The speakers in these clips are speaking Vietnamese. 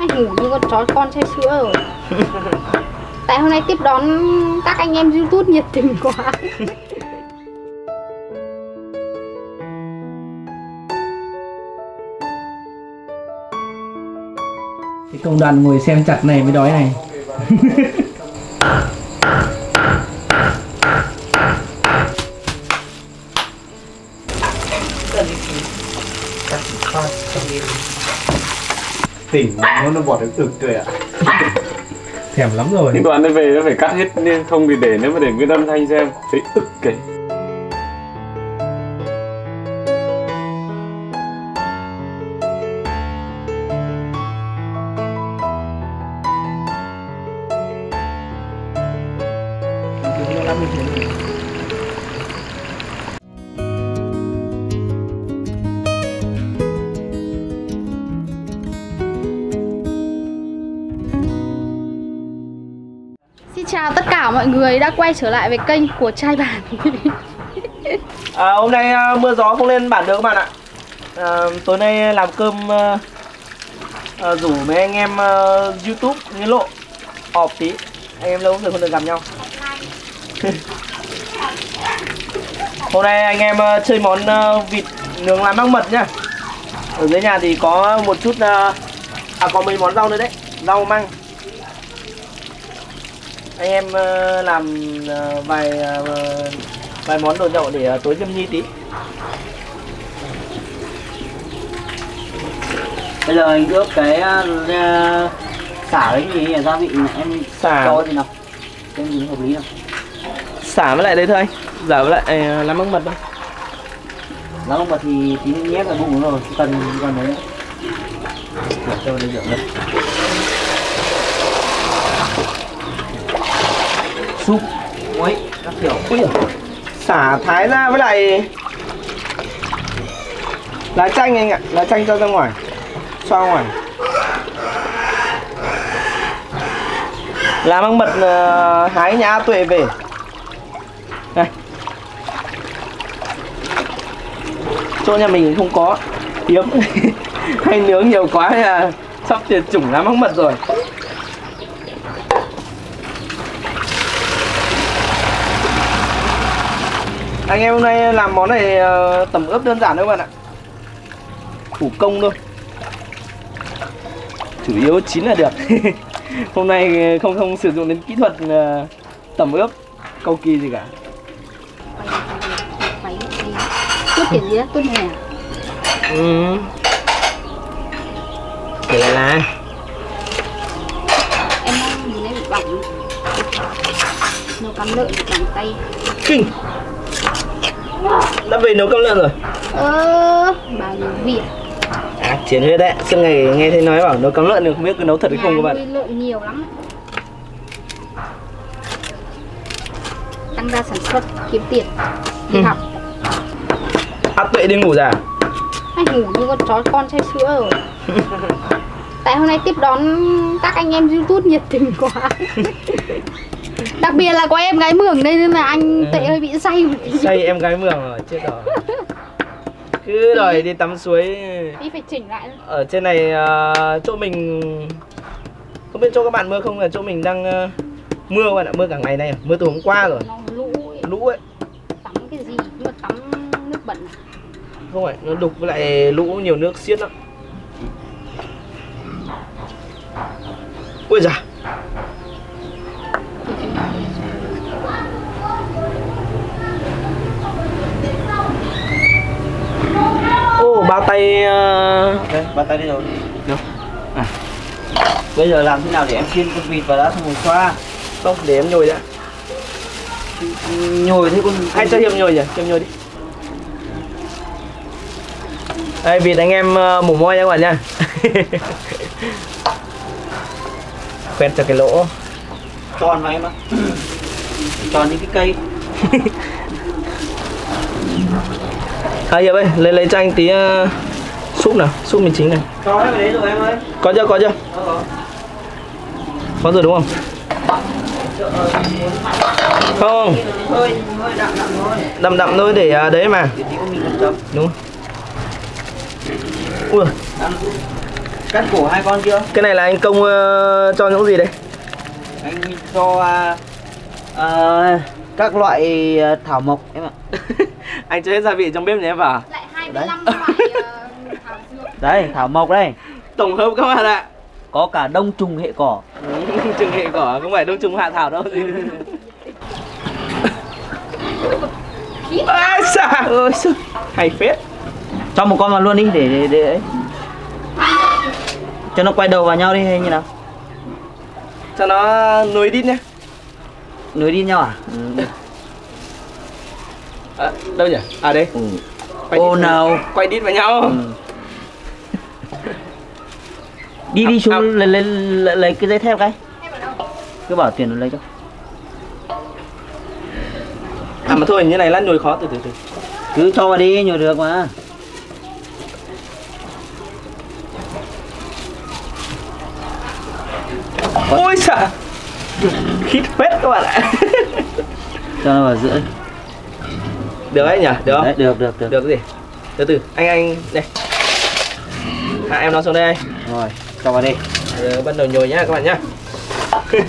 Anh ngủ như con chó con say sữa rồi. Tại hôm nay tiếp đón các anh em youtube nhiệt tình quá. Cái công đoàn ngồi xem chặt này mới đói này tỉnh nó nó bỏ được ực rồi ạ. Thèm lắm rồi. Những đoạn nó về nó phải cắt hết nên không thì để nếu mà để nguyên âm thanh xem thấy ức kể chào tất cả mọi người đã quay trở lại với kênh của trai bản à, hôm nay à, mưa gió không lên bản được các bạn ạ. À, tối nay làm cơm à, à, rủ mấy anh em à, youtube nghe lộ ọp tí. Anh em lâu rồi không được gặp nhau. Hôm nay anh em à, chơi món à, vịt nướng lá măng mật nhá. Ở dưới nhà thì có một chút à, à có mấy món rau nữa đấy. Rau măng anh em ờ, làm ờ, vài ờ, vài món đồ nhậu để tối nhâm nhi tí. Bây giờ anh ướp cái uh, xả cái gì gia vị này, em Xả. cho thì nào? Cái gì hợp lý nào? Xả với lại đây thôi anh. Giả với lại lá măng mật thôi. Lá bông mật thì tí nhét vào bụng rồi cần còn đấy. Cho đây rửa đây súp. Ui các kiểu. Ui xả thái ra với lại lá chanh anh ạ. Lá chanh cho ra ngoài. Cho ra ngoài. Lá măng mật ờ, hái nhà tuệ về. Đây chỗ nhà mình không có. Hiếm hay nướng nhiều quá là sắp tuyệt chủng lá măng mật rồi anh em hôm nay làm món này ờ, tẩm ướp đơn giản thôi các bạn ạ. Thủ công thôi. Chủ yếu chín là được. Hôm nay không không sử dụng đến kỹ thuật ờ, tẩm ướp cầu kỳ gì cả. Tiền gì á? Tuốt hè ừ. để là. Em mong nhìn em bị bỏng Nấu cắm lợn bị bỏng tay. Kinh đã về nấu cơm lợn rồi. Ơ, bao nhiêu việc. À chiến huyết đấy. Suốt ngày nghe thấy nói bảo nấu cắm lợn được không biết có nấu thật hay không các bạn. lợn nhiều lắm. Tăng ra sản xuất, kiếm tiền Đi Ừ. học. Áp tuệ đi ngủ ra Anh ngủ như con chó con say sữa rồi. Tại hôm nay tiếp đón các anh em youtube nhiệt tình quá Đặc biệt là có em gái mường đây nên là anh tệ hơi bị say say em gái mường rồi chết rồi. Cứ đòi đi tắm suối. Đi phải chỉnh lại ở trên này ờ, chỗ mình không biết chỗ các bạn mưa không là chỗ mình đang ờ, mưa các bạn ạ mưa cả ngày nay à? mưa từ hôm qua rồi. Nó lũ ấy. lũ ấy. Tắm cái gì mà tắm nước bẩn không phải nó đục với lại lũ nhiều nước xiết lắm. Ui giời ô bao tay ờ, đây bắt tay đi rồi. Đâu? À. bây giờ làm thế nào để em chiên con vịt vào đã xong rồi xoa? Không để em nhồi đã. Nhồi thế con hay cho hiệp nhồi nhỉ? Hiệp nhồi đi. Đây vịt anh em ờ, mổ môi nha các bạn nha. Khoét cho cái lỗ. Tròn vào em ạ. Tròn như cái cây à hiệp ơi lấy lấy cho anh tí ờ, súp nào súp mình chính này. Hết vào đấy rồi em ơi. Có chưa có chưa? Ờ, có. Rồi đúng không? Không. Đậm đậm thôi. Đậm đậm thôi để à, đấy mà. Đúng ui. Cắt cổ hai con chưa? Cái này là anh công ờ, cho những gì đây? anh cho à, à, các loại thảo mộc em ạ anh cho hết gia vị trong bếp nhé em vào. Lại 25 loại ờ, thảo dược đây thảo mộc đây Tổng hợp các bạn ạ. có cả đông trùng hệ cỏ Trùng hệ cỏ không phải đông trùng hạ thảo đâu. Ôi xa ơi sao hay phết. cho một con vào luôn đi để để, để cho nó quay đầu vào nhau đi hay như nào Cho nó nối đít nhé. nối đi nhau à ừ. À, đâu nhỉ? À đây. ừ. Quay đít- nào. Quay đít vào nhau. Ừ. đi đi À, xuống à. lấy, lấy, lấy, lấy cái dây thép cái cứ bảo tiền nó lấy cho À mà thôi như này lát nhồi khó từ từ từ. cứ cho vào đi nhồi được mà Ôi xả Khít phết các bạn ạ cho nó vào giữa Được đấy nhỉ? Được không? đấy được được được, Được cái gì? Từ từ, anh anh đây. À em nó xuống đây. Rồi cho vào đi. Rồi, bắt đầu nhồi nhá các bạn nhá.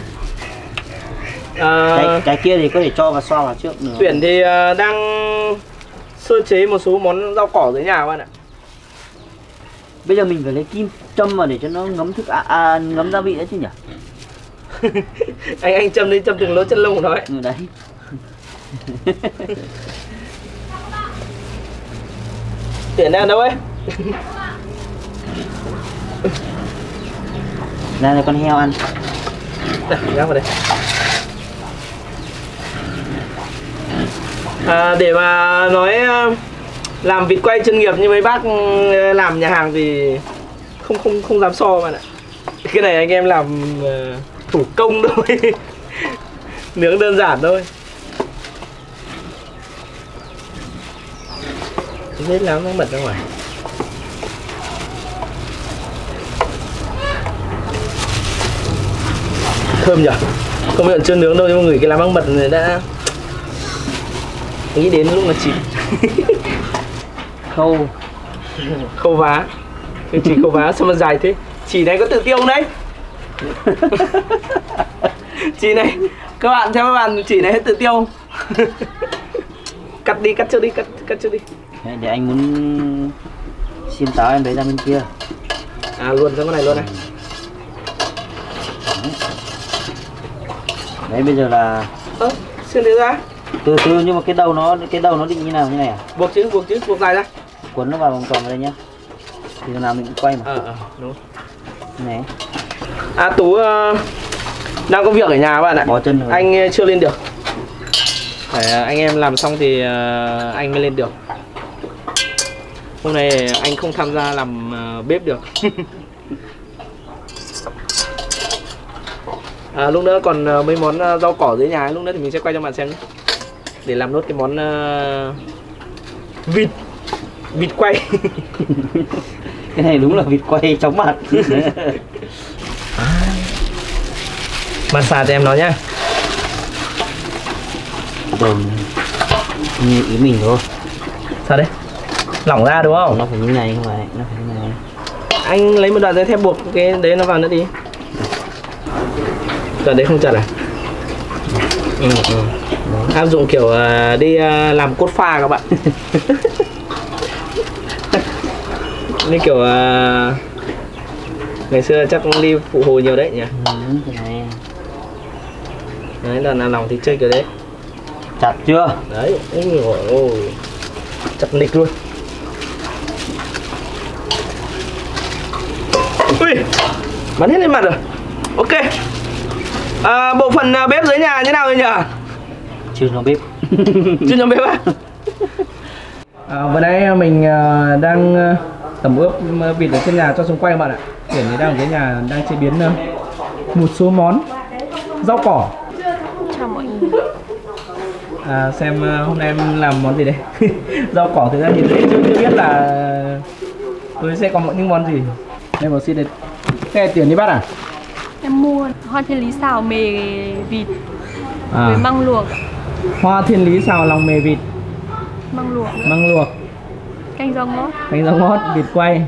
Cái, à, cái kia thì có thể cho vào xoa vào trước nữa Tuyển thì à, đang sơ chế một số món rau cỏ dưới nhà các bạn ạ. Bây giờ mình phải lấy kim châm vào để cho nó ngấm thức à, à, ngấm gia vị nữa chứ nhỉ? Anh anh châm đi châm từng lỗ chân lông của nó ấy. Ừ, đấy Tuyển đang đâu ấy? ra là con heo ăn. Đây, gác vào đây. À, Để mà nói à, làm vịt quay chuyên nghiệp như mấy bác ừ, làm nhà hàng thì không không không dám so bạn ạ. Cái này anh em làm ờ, thủ công thôi. Nướng đơn giản thôi Không biết lắm nó mật ra ngoài. Thơm nhỉ không biết chưa nướng đâu nhưng mà ngửi cái lá măng mật này đã nghĩ đến lúc nó chín. Khâu. Khâu vá. Chỉ khâu vá sao mà dài thế? Chỉ này có tự tiêu không đấy? Chỉ này. Các bạn theo các bạn chỉ này hết tự tiêu không? Cắt đi cắt trước đi cắt cắt trước đi đấy, để anh muốn xin táo em lấy ra bên kia. À luôn trong cái này luôn này. Đấy bây giờ là ơ xuyên thế ra. Từ từ nhưng mà cái đầu nó cái đầu nó định như nào như này à? Buộc chứ buộc chứ buộc dài ra. Cuốn nó vào vòng tròn vào đây nhá. Thì nào mình cũng quay mà. Ờ ờ đúng. Này. À tú ờ, đang có việc ở nhà bạn ạ. Bó chân rồi. Anh ờ, chưa lên được. Phải anh em làm xong thì ờ, anh mới lên được hôm nay anh không tham gia làm ờ, bếp được. À, lúc nữa còn ờ, mấy món ờ, rau cỏ dưới nhà ấy, lúc nữa thì mình sẽ quay cho bạn xem nhé. Để làm nốt cái món vịt vịt quay. Cái này đúng là vịt quay chóng mặt. Massage cho em nó nhá rồi như ý mình thôi. Sao đấy lỏng ra đúng không? Nó phải như này không phải nó phải như này. Anh lấy một đoạn dây thép buộc cái đấy nó vào nữa đi. Đoạn đấy không chặt à? Ừ, ừ. áp dụng kiểu à, đi à, làm cốt pha các bạn. Như kiểu à, ngày xưa chắc cũng đi phụ hồ nhiều đấy nhỉ? Ừ, cái này đấy đoạn nào lòng thì chơi kiểu đấy. Chặt chưa? Đấy ôi ôi chặt nịch luôn ui bắn hết lên mặt rồi. Ok. À, bộ phận à, bếp dưới nhà như nào rồi nhỉ? Chưa nó bếp. Chưa nhóm bếp à à, vừa nãy mình à, đang à, tẩm ướp vịt ở trên nhà cho xung quanh bạn ạ. Tuyển thì đang ở dưới nhà đang chế biến một số món rau cỏ. Chào mọi người. À, xem hôm nay em làm món gì đây? Rau cỏ thực ra thì tôi chưa, chưa biết là tôi sẽ có những món gì đây một xin đây cái tiền đi bắt à? Em mua hoa thiên lý xào mề vịt à. với măng luộc. Hoa thiên lý xào lòng mề vịt. Măng luộc nữa. măng luộc. Canh rau ngót. Canh rau ngót vịt quay.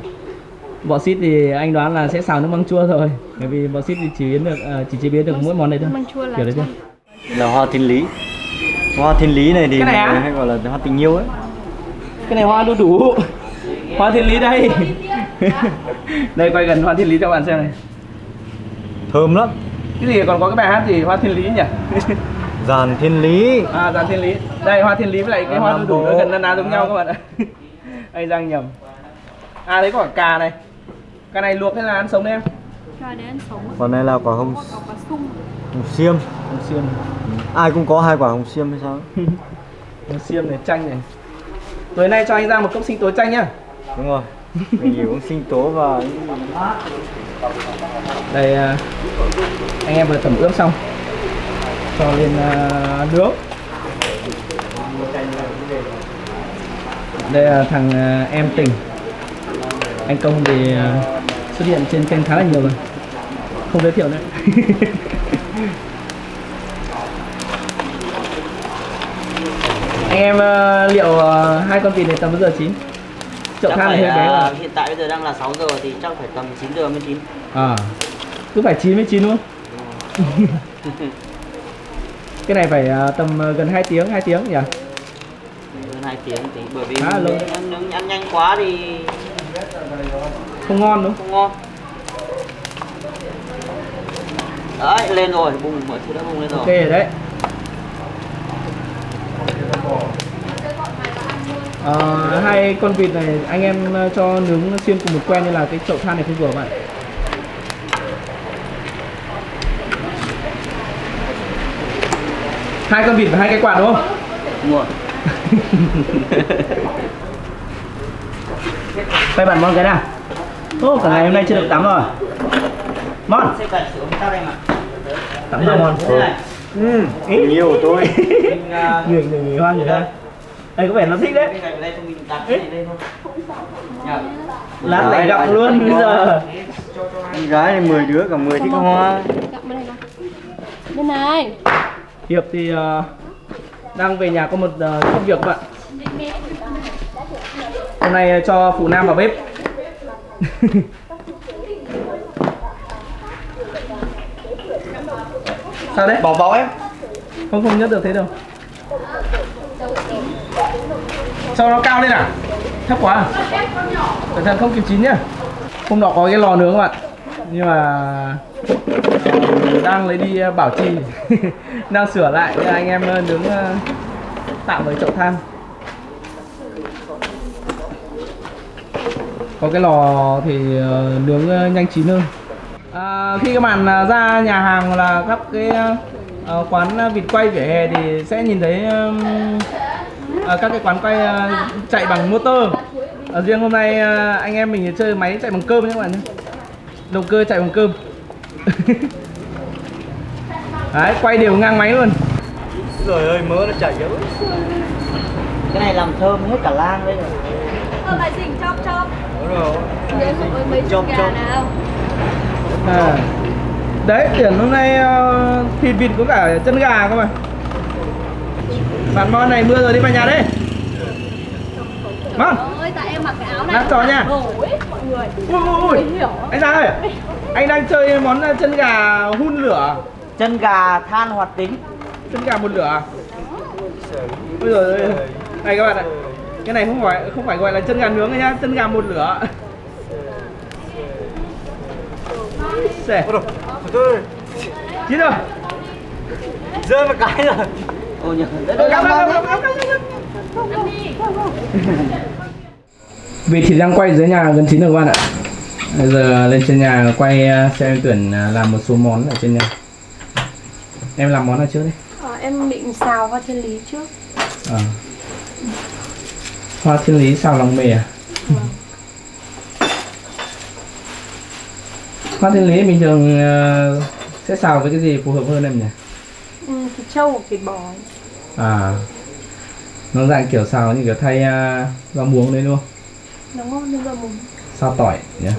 Bọ xít thì anh đoán là sẽ xào nước măng chua thôi bởi vì bọ xít thì chỉ biến được ờ, chỉ chế biến được mỗi món này thôi. măng chua là kiểu đấy chưa là hoa thiên lý. Hoa thiên lý này thì Cái này người hay gọi là hoa tình yêu ấy. Cái này hoa đu đủ. Hoa thiên lý đây đây quay gần hoa thiên lý cho bạn xem này. Thơm lắm. Cái gì còn có cái bài hát gì hoa thiên lý nhỉ? Giàn thiên lý. À dàn thiên lý. Đây hoa thiên lý với lại cái hoa đu đủ nó gần na ná giống nhau các bạn ạ. Anh Giang nhầm. À đấy có cả cà này. Cà này luộc hay là ăn sống đấy em? Ăn sống. Còn này là quả hồng hồng xiêm. Hồng xiêm. Ai cũng có hai quả hồng xiêm hay sao? Hồng xiêm này chanh này. Tối nay cho anh Giang một cốc sinh tố chanh nhá. Đúng rồi mình chỉ sinh tố và đây à, anh em vừa tẩm ướp xong. Cho lên à, nước. Đây là thằng à, em tình. Anh công thì xuất hiện trên kênh khá là nhiều rồi. Không giới thiệu nữa. Anh em liệu hai con vịt này tầm bao giờ chín chậu Chắc than phải, hơi bé à, mà hiện tại bây giờ đang là 6 giờ thì chắc phải tầm 9 giờ mới chín. à cứ phải chín mới chín luôn cái này phải à, tầm à, gần 2 tiếng 2 tiếng nhỉ Hơn 2 tiếng thì bởi vì là lâu. ăn nướng ăn nhanh quá thì không ngon đúng không ngon. Đấy, lên rồi, bùng mọi thứ đã bùng lên rồi. ok đấy Ờ, hai con vịt này anh em ờ, cho nướng xuyên cùng một que như là cái chậu than này không vừa bạn hai con vịt và hai cái quạt đúng không? Đúng rồi. Quay bạn Mon cái nào? Ô, cả ngày hôm nay chưa được tắm rồi. Mon, tắm nào Mon Thế này. Ừ, của tôi. À, người người hoa người ta Đây có vẻ nó thích đấy. Bên cạnh đây thì mình đặt cái này lên thôi. Nhờ. Lát lại gặp luôn bây giờ. con gái này 10 đứa cả 10 thích hoa. Bên này Hiệp thì ờ, đang về nhà có một ờ, chút việc bạn. Hôm nay cho phụ nam vào bếp. Sao đấy? bỏ vào em. Không không nhớ được thế đâu Sao nó cao lên à? Thấp quá? Cẩn thận không kịp chín nhá. Hôm nọ có cái lò nướng bạn. Nhưng mà uh, Đang lấy đi ờ, bảo trì Đang sửa lại Nên anh em ờ, nướng uh, tạm với chậu than. Có cái lò thì uh, nướng nhanh chín hơn. À, Khi các bạn ra nhà hàng là các cái quán vịt quay vỉa hè thì sẽ nhìn thấy ờ, các cái quán quay ờ, chạy bằng motor. Ở riêng hôm nay ờ, anh em mình chơi máy chạy bằng cơm nhé các bạn nhé. Động cơ chạy bằng cơm. Đấy quay đều ngang máy luôn. Rồi ơi mỡ nó chảy ơi Cái này làm thơm hết cả lang đây rồi. Ờ, lại dình chop chop. Đúng rồi. Nhớ với mấy Chop, gà nào. À. đấy tuyển hôm nay ờ, thịt vịt có cả chân gà cơ mà bạn mon này mưa rồi đi vào nhà đi. Mon ơi tại em mặc cái áo này Lát cho nha. Nổi mọi người. Ui ui ui. Hiểu. Anh ra ơi anh đang chơi món ờ, chân gà hun lửa. Chân gà than hoạt tính. chân gà một lửa à? ôi rồi ơi. Này các bạn ạ. Cái này không phải không phải gọi là chân gà nướng đâu nhá chân gà một lửa. Xẻ. chín rồi. Rơi một cái rồi Nhờ. Ờ. Vì thì đang quay dưới nhà gần chín rồi các bạn ạ Bây giờ lên trên nhà quay xem em tuyển uh, làm một số món ở trên nhà Em làm món nào trước đi ờ, em định xào hoa thiên lý trước à. Hoa thiên lý xào lòng mề à Hoa thiên lý bình thường sẽ xào với cái gì phù hợp hơn em nhỉ? Ừ, thịt trâu hoặc thịt bò. À Nó dạng kiểu xào như kiểu thay uh, rau muống đấy không? nó ngon nhưng mà mùng Sao tỏi nhỉ?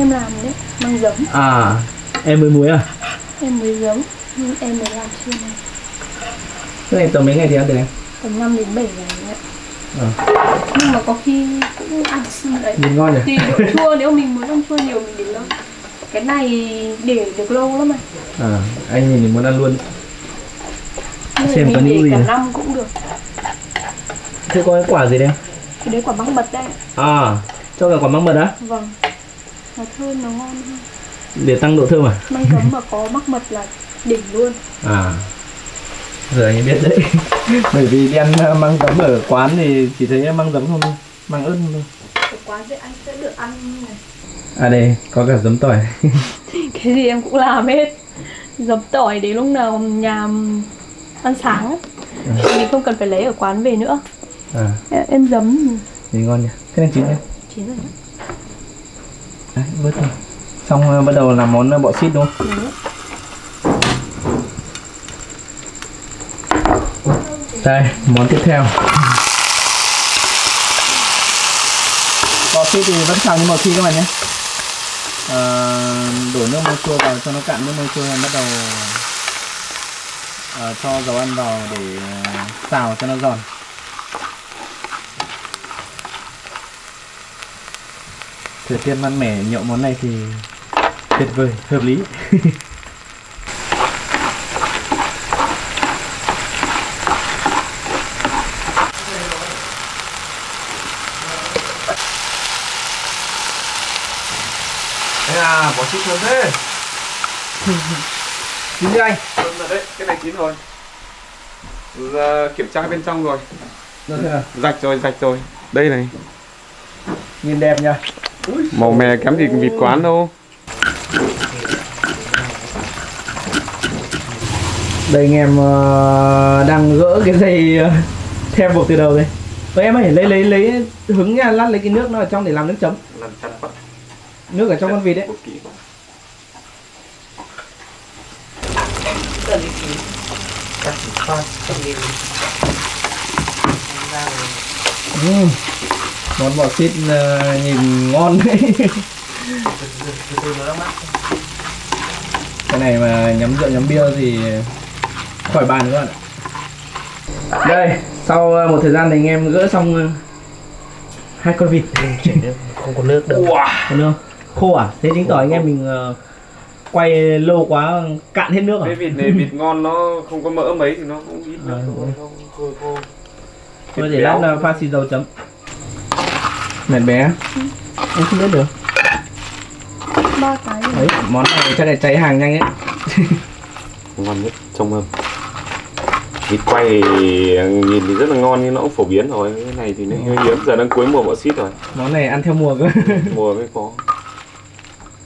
em làm đấy mang giống À, em mới muối à? em mới giống nhưng em mới làm chưa này Thế này tầm mấy ngày thì ăn được em? tầm 5 đến 7 ngày đấy Ờ. nhưng mà có khi cũng ăn xương đấy Nhìn ngon nhỉ? thì độ chua nếu mình muốn ăn chua nhiều mình để lâu cái này để được lâu lắm mà À, anh nhìn thì muốn ăn luôn. Xem có những gì cả này. năm cũng được Thế có cái quả gì đây? cái đấy quả băng mật đấy À, cho cả quả măng mật á? vâng nó thơm nó ngon hơn. Để tăng độ thơm à? măng cấm mà có mắc mật là đỉnh luôn. À Giờ anh biết đấy. Bởi vì đi ăn uh, măng giấm ở quán thì chỉ thấy măng giấm không thôi Măng ớt không thôi. Ở quán thì anh sẽ được ăn này. À đây, có cả giấm tỏi. Cái gì em cũng làm hết. Dập tỏi để lúc nào nhà ăn sáng. Thì mình không cần phải lấy ở quán về nữa. À, em, em giấm. Nhìn ngon nhỉ. Cái này chín nhá. Chín rồi đấy Đấy, bớt thôi Xong uh, bắt đầu làm món uh, bọ xít đúng không? Đúng. Đây, món tiếp theo Bò xít thì vẫn xào như bò xít các bạn nhé à, Đổ nước muối chua vào cho nó cạn nước muối chua bắt đầu à, cho dầu ăn vào để xào cho nó giòn Thời tiết mát mẻ nhậu món này thì tuyệt vời, hợp lý À, bỏ xít thơm thế. Chín chưa anh? Thơm rồi đấy, cái này chín rồi. Giờ kiểm tra bên trong rồi. Được nào? Rạch rồi, rạch rồi. Đây này, Nhìn đẹp nha màu mè kém gì vịt quán đâu. Đây anh em ờ, đang gỡ cái dây ờ, theo buộc từ đầu đây Vậy em ơi lấy lấy lấy hứng nha lát lấy cái nước nó ở trong để làm nước chấm Làm chặt quá. Nước ở trong con vịt đấy ừ. Món bò xít ờ, nhìn ngon đấy Cái này mà nhắm rượu nhắm bia thì khỏi bàn nữa các bạn ạ Đây, sau ờ, một thời gian thì anh em gỡ xong ờ, hai con vịt không có nước đâu Còn nước không? Khô à? Thế chứng tỏ anh em mình quay lâu quá cạn hết nước à? Cái vịt này vịt ngon nó không có mỡ mấy thì nó cũng ít À, nước đúng. thôi, không khô khô. Thôi để lát pha xì dầu chấm Mệt bé. Em không biết được. Ba cái rồi. Đấy, món này chắc là cháy hàng nhanh ấy. Ngon nhất trong mâm vịt quay thì nhìn thì rất là ngon nhưng nó cũng phổ biến rồi. Cái này thì nó hơi hiếm giờ đang cuối mùa bọ xít rồi. Món này ăn theo mùa cơ. Mùa mới có.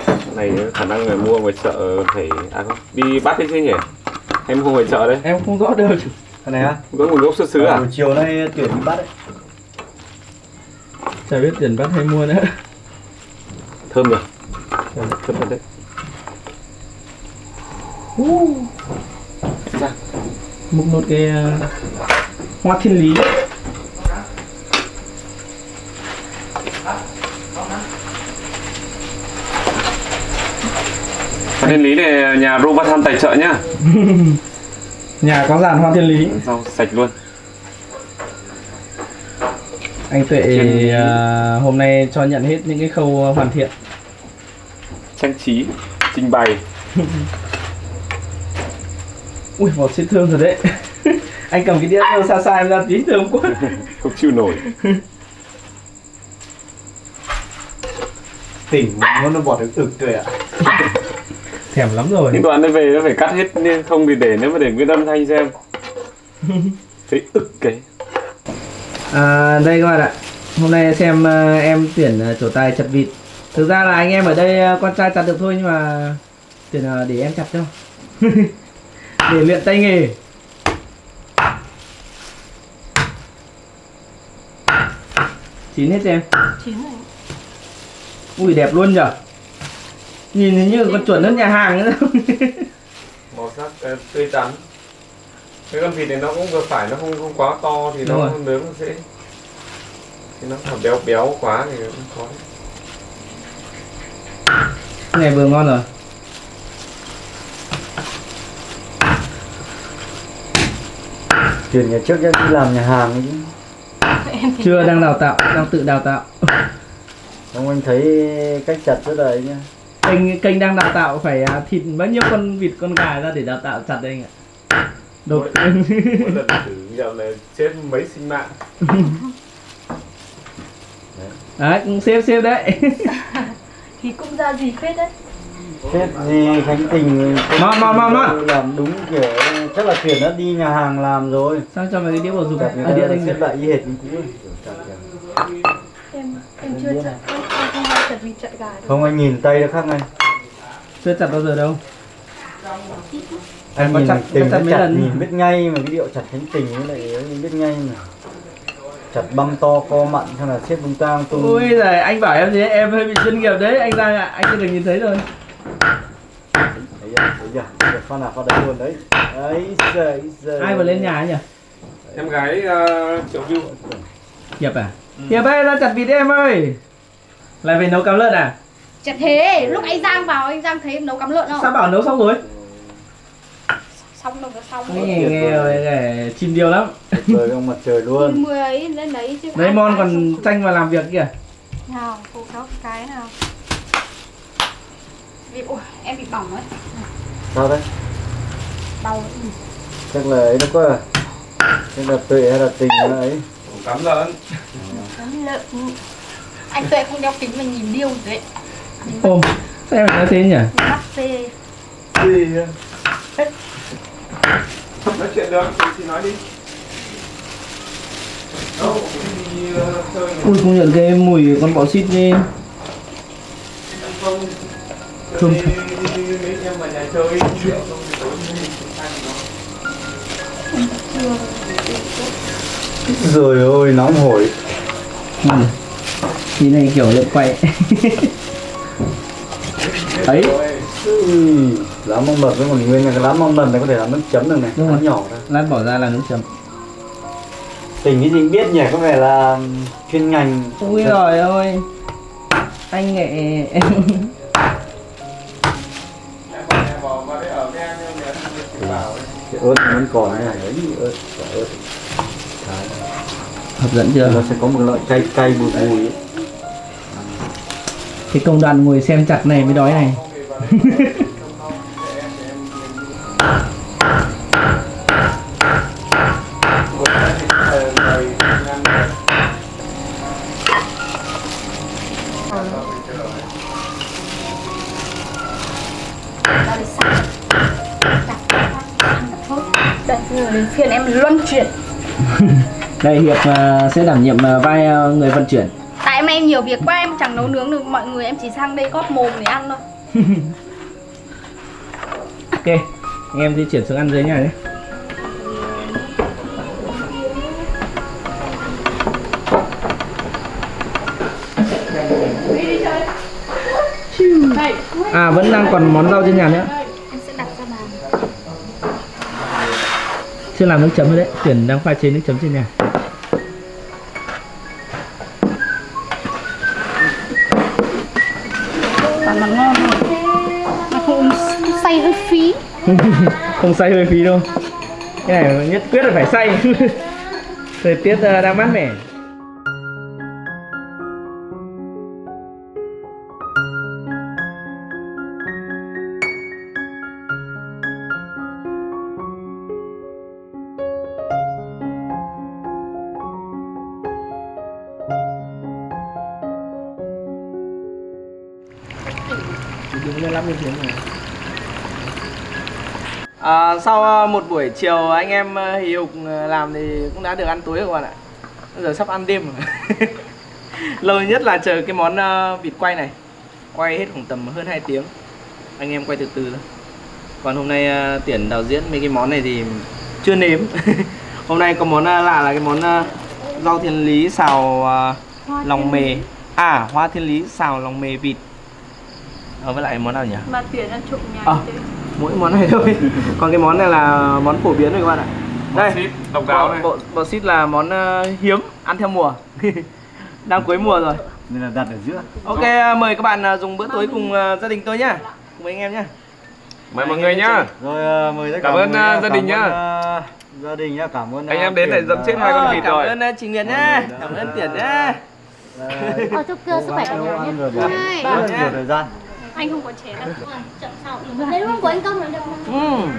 Cái này khả năng người mua ngoài chợ phải à không đi bắt đấy chứ nhỉ? Hay mua ngoài chợ đấy. Em không rõ được. Cái này á. Không có nguồn gốc xuất xứ à? buổi chiều nay tuyển đi bắt đấy Chả biết tiền bắt hay mua nữa. Thơm nhỉ thơm thật đấy. Múc nốt cái ờ, hoa thiên lý. Thiên lý này nhà Robathan tài trợ nhá. Nhà có dàn hoa thiên lý. Rau sạch luôn Anh Tuệ ờ, hôm nay cho nhận hết những cái khâu hoàn thiện. Trang trí trình bày. Ui, một xít thơm rồi đấy. Anh cầm cái đĩa xa xa em ra tí thơm quá. Không chịu nổi. Tỉnh nó nó bọt được ực rồi ạ. Thèm lắm rồi. Những đoạn này về nó phải cắt hết nhưng không thì để nếu mà để nguyên âm thanh xem. Thấy ức cái À, đây các bạn ạ. Hôm nay xem ờ, em tuyển ờ, trổ tài chặt vịt. Thực ra là anh em ở đây ờ, con trai chặt được thôi nhưng mà Tuyển để em chặt cho. Để luyện tay nghề. Chín hết cho em. Chín rồi. Ui đẹp luôn nhở. Nhìn hình như con chuẩn hơn nhà hàng nữa. Màu sắc tươi tắn cái con vịt này nó cũng vừa phải nó không không quá to thì Đúng nó rồi. nướng nó dễ. Thì nó mà béo béo quá thì nó cũng khó. Cái này vừa ngon rồi. Chuyển nhà trước em đi làm nhà hàng chứ. Chưa đang đào tạo đang tự đào tạo. Không anh thấy cách chặt rất là ấy nhá. Kênh kênh đang đào tạo phải à, thịt bao nhiêu con vịt con gà ra để đào tạo chặt đây anh ạ Đột mỗi lần thử nhầm là chết mấy sinh mạng. Đấy cũng xếp xếp đấy. Thì cũng ra gì phết đấy. Sếp gì Khánh Tình Ngon, ngon, ngon, ngon. Làm đúng kiểu Chắc là chuyển nó đi nhà hàng làm rồi. Sao cho mày cái đĩa vào dùng người à, đĩa đây xếp lại y hệt như cũ em em chưa chặt chặt vịt chặt gà Không anh nhìn tay nó khác ngay chưa chặt bao giờ đâu Anh Có chặt- tình chặt chặt lần? nhìn biết ngay mà cái điệu chặt Khánh Tình với lại ấy biết ngay mà. Chặt băm to co mặn xong là xếp bông tang tung. Ui giời anh bảo em thế em hơi bị chuyên nghiệp đấy. Anh ra ạ anh chưa được nhìn thấy rồi. Thấy chưa? Thấy chưa? Chưa? Phát nào phát đấy luôn đấy. Đấy giời giời. Ai vừa lên nhà ấy nhỉ? Em gái uh, triệu view hiệp à? Hiệp ơi ra chặt vịt em ơi. Lại về nấu cám lợn à? Chặt thế, lúc anh Giang vào anh Giang thấy em nấu cắm lợn không? sao bảo nấu xong rồi Xong đâu có xong. nghe nghe rồi nghe chim điêu lắm Trời không mặt trời luôn mười ấy lên đấy chứ. đấy mon còn tranh vào làm việc kìa nào phụ cháu cái nào Vì, ui, em bị bỏng ấy. Sao đấy? Đau. Chắc là ấy nó có à? Chắc là tuệ hay là tình hay là ấy cắm lợn cắm lợn Anh Tuệ không đeo kính mà nhìn điêu đấy. ôm sao em lại nói thế nhỉ mắt xê. Gì nói chuyện được thì, thì nói đi. Đâu đi uh, chơi mà. ui công nhận cái mùi con bọ xít đi. Không. Không. mấy em nhà chơi. Rượu không thì tối Rồi ôi nóng hổi. Ừ. này. Kiểu lợn quay ấy. Ui, lá măng mật với còn nguyên là cái lá măng mật này có thể làm nước chấm được này Đúng rồi. nhỏ ra lát bỏ ra là nước chấm. Tình cái gì biết nhỉ có vẻ là chuyên ngành. Ui rồi ôi anh nghệ cái ớt nó vẫn còn này đấy ớt quả ớt hấp dẫn chưa? Nó sẽ có một loại cay cay bùi bùi ấy. cái công đoạn ngồi xem chặt này mới đói này đây hiệp à, sẽ đảm nhiệm à, vai à, người vận chuyển Tại em em nhiều việc quá em chẳng nấu nướng được mọi người em chỉ sang đây góp mồm để ăn thôi. ok anh em di chuyển xuống ăn dưới nhà nhé à vẫn đang còn món rau trên nhà nữa Em sẽ đặt ra bàn. chưa làm nước chấm rồi đấy tuyển đang pha chế nước chấm trên nhà không say hơi phí đâu. Cái này nhất quyết là phải say. Thời tiết à, đang mát mẻ À, sau à, một buổi chiều anh em à, hì hục à, làm thì cũng đã được ăn tối rồi các bạn ạ. Bây giờ sắp ăn đêm rồi. Lâu nhất là chờ cái món à, vịt quay này. Quay hết khoảng tầm hơn 2 tiếng. Anh em quay từ từ thôi. Còn hôm nay à, Tiễn đạo diễn mấy cái món này thì chưa nếm. Hôm nay có món à, lạ là cái món à, rau thiên lý xào à, lòng mề. À hoa thiên lý xào lòng mề vịt. Ờ, với lại món nào nhỉ? mà tiền ăn trộm nhà Ờ. mỗi món này thôi còn cái món này là món phổ biến rồi các bạn ạ đây Xít, độc đáo bộ, này bộ, bộ xít là món ờ, hiếm ăn theo mùa đang cuối mùa rồi nên là đặt ở giữa Ok, à, mời các bạn à, dùng bữa tối cùng gia đình tôi nhá. Cùng với anh em nhá. mời mọi người nhá rồi mời tất cả Cảm ơn, nhá. gia đình Cảm nhá. ơn, gia đình nhá cảm ơn Anh em đến để dẫm chết hai con Ờ, vịt cảm rồi. ơn à, chị Nguyệt nhá. Cảm ơn Tiễn nhá. Ờ, chúc sức khỏe cả nhà nhé. Này. rất nhiều thời gian anh không có chén đâu Chậm sau. Đấy đúng không? Của anh công là được không?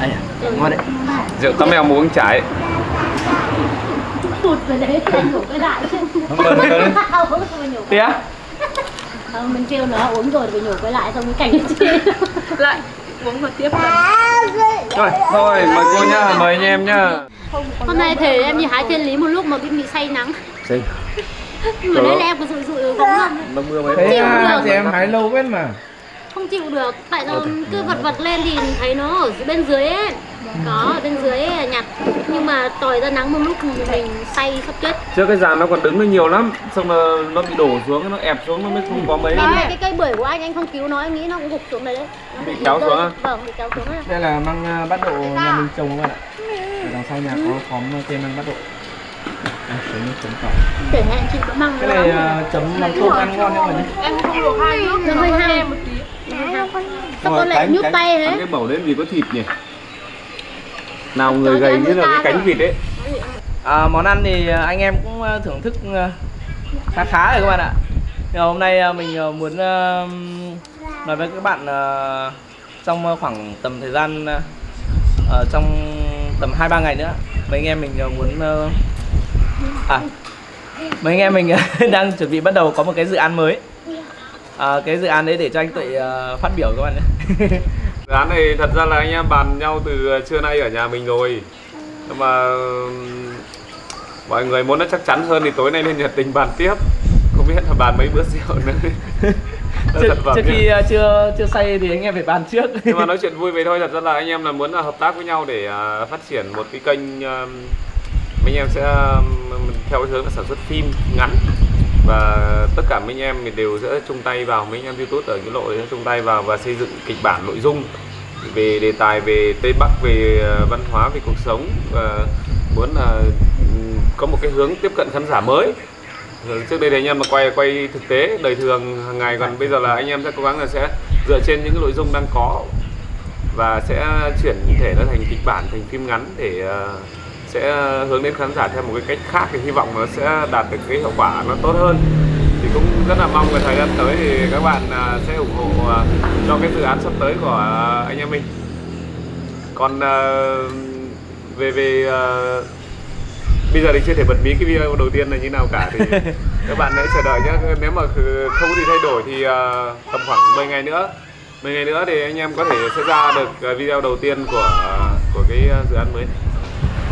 Anh à ngon đấy rượu tắm mèo muống trái Tụt về đấy anh ngủ cái đại chứ. không phải nhổ. Thế á? Mình kêu nó uống rồi thì phải nhổ quay lại xong cái cảnh nó chia. lại uống vào tiếp rồi thôi mời cô nhá mời anh em nhá Hôm nay thể em đi hái thiên lý một lúc mà bị bị say nắng. Say. Nhưng mà đấy là em có dụi dụi bóng không? nó mưa mấy Thế Chịu à, được. thì em hái lâu quá mà. Không chịu được. Tại nó cứ vật vật lên thì thấy nó ở bên dưới ấy. Có ở bên dưới ấy, nhặt. Nhưng mà tỏi ra nắng một lúc mình say sắp chết. trước cái giàn nó còn đứng được nhiều lắm xong rồi nó bị đổ xuống nó ẹp xuống nó mới không có mấy Cái này cái cây bưởi của anh anh không cứu nó em nghĩ nó cũng gục xuống đấy đấy. Nó Bị kéo xuống á? Vâng, bị kéo xuống. Đây là măng à, bát độ nhà mình trồng các bạn ạ. Đằng sau nhà có khóm cây măng bát độ. À, đấy nó chấm tỏi. Để hẹn chị có măng Cái này à, chấm măng tôm ăn ngon đấy mọi người. em không luộc hai nước Nó hơi hao. một tí Sao con lại nhúc tay thế? cái bẩu lên vì có thịt nhỉ nào người gầy như là cái cánh vịt ấy À, món ăn thì à, anh em cũng à, thưởng thức à, khá khá rồi các bạn ạ. Nhưng mà hôm nay mình muốn nói với các bạn trong khoảng tầm thời gian trong tầm 2 3 ngày nữa mấy anh em mình muốn à, à mấy anh em mình đang chuẩn bị bắt đầu có một cái dự án mới. À, cái dự án đấy để cho anh Tuệ à, phát biểu các bạn nhé. dự án này thật ra là anh em bàn nhau từ trưa nay ở nhà mình rồi nhưng mà mọi người muốn nó chắc chắn hơn thì tối nay lên nhiệt tình bàn tiếp không biết là bàn mấy bữa rượu nữa trước, trước khi à, chưa chưa say thì anh em phải bàn trước. nhưng mà nói chuyện vui vậy thôi thật ra là anh em là muốn là hợp tác với nhau để à, phát triển một cái kênh um, mấy em sẽ um, mình theo cái hướng là sản xuất phim ngắn. Và tất cả mấy em mình đều sẽ chung tay vào mấy em youtube ở những lộ sẽ chung tay vào và xây dựng kịch bản nội dung về đề tài, về tây bắc, về uh, văn hóa, về cuộc sống. Và muốn là có một cái hướng tiếp cận khán giả mới. Trước đây thì anh em mà quay quay thực tế, đời thường, hàng ngày. Còn bây giờ là anh em sẽ cố gắng là sẽ dựa trên những cái nội dung đang có và sẽ chuyển thể nó thành kịch bản, thành phim ngắn để uh, sẽ hướng đến khán giả theo một cái cách khác thì hy vọng nó sẽ đạt được cái hiệu quả nó tốt hơn. Thì cũng rất là mong là thời gian tới thì các bạn à, sẽ ủng hộ à, cho cái dự án sắp tới của anh em mình. Còn về về bây giờ thì chưa thể bật mí cái video đầu tiên là như nào cả thì các bạn hãy chờ đợi nhé nếu mà không có gì thay đổi thì tầm khoảng 10 ngày nữa. 10 ngày nữa thì anh em có thể sẽ ra được video đầu tiên của của cái dự án mới. này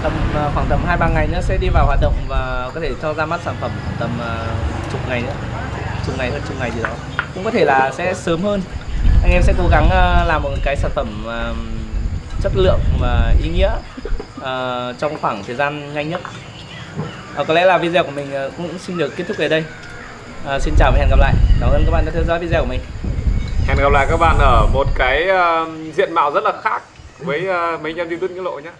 tầm ờ, khoảng tầm hai ba ngày nữa sẽ đi vào hoạt động và có thể cho ra mắt sản phẩm tầm ờ, chục ngày nữa. Chục ngày hơn chục ngày gì đó. Cũng có thể là sẽ sớm hơn. Anh em sẽ cố gắng ờ, làm một cái sản phẩm chất lượng và ý nghĩa trong khoảng thời gian nhanh nhất. À, có lẽ là video của mình cũng xin được kết thúc ở đây. À, xin chào và hẹn gặp lại. Cảm ơn các bạn đã theo dõi video của mình. Hẹn gặp lại các bạn ở một cái uh, diện mạo rất là khác với uh, mấy anh em youtube những lộ nhé.